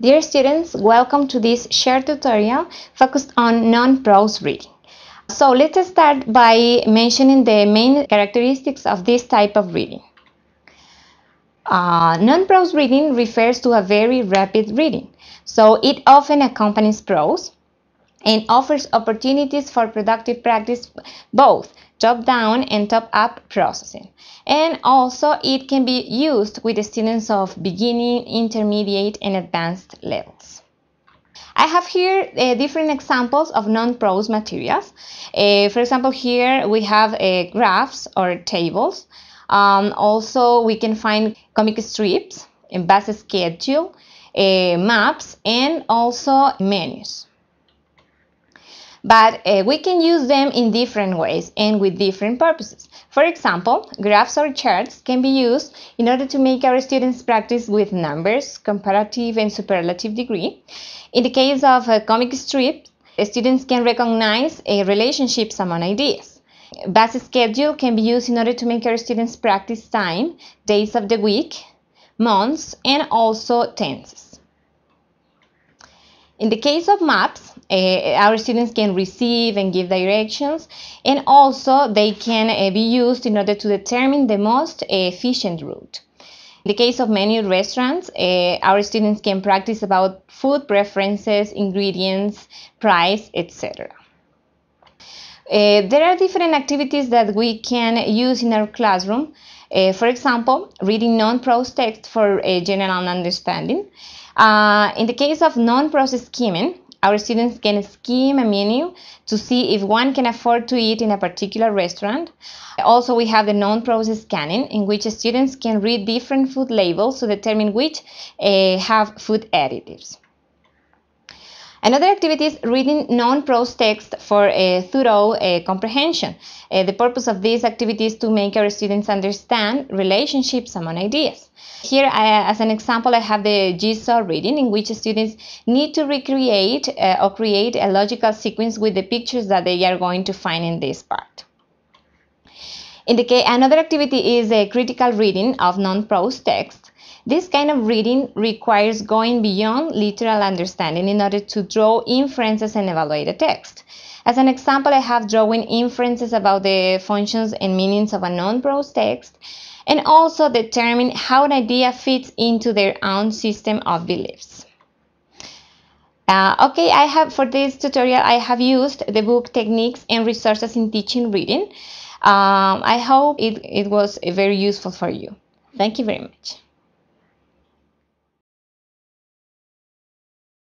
Dear students, welcome to this short tutorial focused on non-prose reading. So let's start by mentioning the main characteristics of this type of reading. Uh, non-prose reading refers to a very rapid reading, so it often accompanies prose and offers opportunities for productive practice both top-down and top-up processing. And also it can be used with the students of beginning, intermediate, and advanced levels. I have here uh, different examples of non-prose materials. Uh, for example, here we have uh, graphs or tables. Um, also, we can find comic strips, base schedule, uh, maps, and also menus but uh, we can use them in different ways and with different purposes. For example, graphs or charts can be used in order to make our students practice with numbers, comparative and superlative degree. In the case of a comic strip, students can recognize a relationships among ideas. Bus schedule can be used in order to make our students practice time, days of the week, months, and also tenses. In the case of maps, uh, our students can receive and give directions and also they can uh, be used in order to determine the most efficient route. In the case of menu restaurants, uh, our students can practice about food preferences, ingredients, price, etc. Uh, there are different activities that we can use in our classroom. Uh, for example, reading non-prose text for a general understanding. Uh, in the case of non-prose skimming, our students can skim a menu to see if one can afford to eat in a particular restaurant. Also, we have the non-prose scanning, in which students can read different food labels to determine which uh, have food additives. Another activity is reading non-prose text for a thorough uh, comprehension. Uh, the purpose of this activity is to make our students understand relationships among ideas. Here, uh, as an example, I have the Jigsaw reading in which students need to recreate uh, or create a logical sequence with the pictures that they are going to find in this part. In the case, another activity is a critical reading of non-prose text. This kind of reading requires going beyond literal understanding in order to draw inferences and evaluate a text. As an example, I have drawing inferences about the functions and meanings of a non-prose text and also determine how an idea fits into their own system of beliefs. Uh, okay, I have for this tutorial, I have used the book Techniques and Resources in Teaching Reading. Um, I hope it, it was very useful for you. Thank you very much.